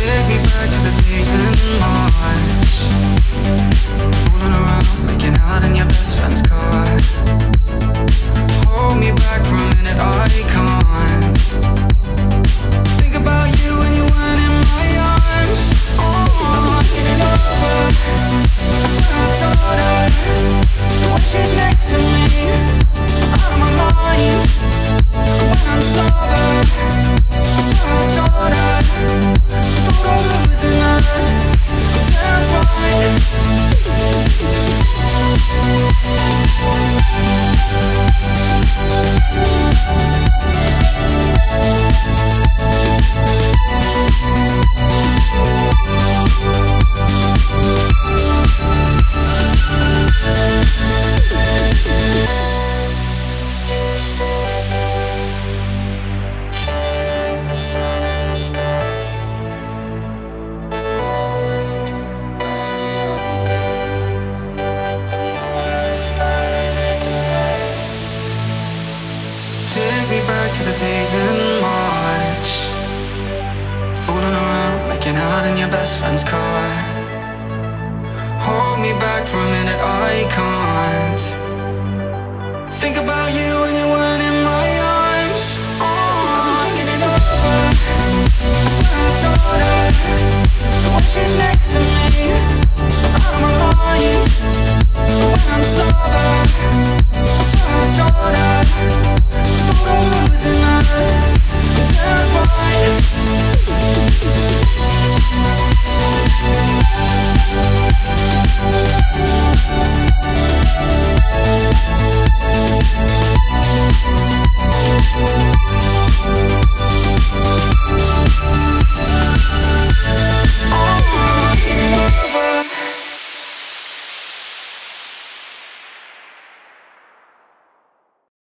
Take me back to the days in March back to the days in March. Fooling around, making out in your best friend's car. Hold me back for a minute, I can't. Think about you when you weren't in my arms. Oh, get it over. I swear I told her When she's next Música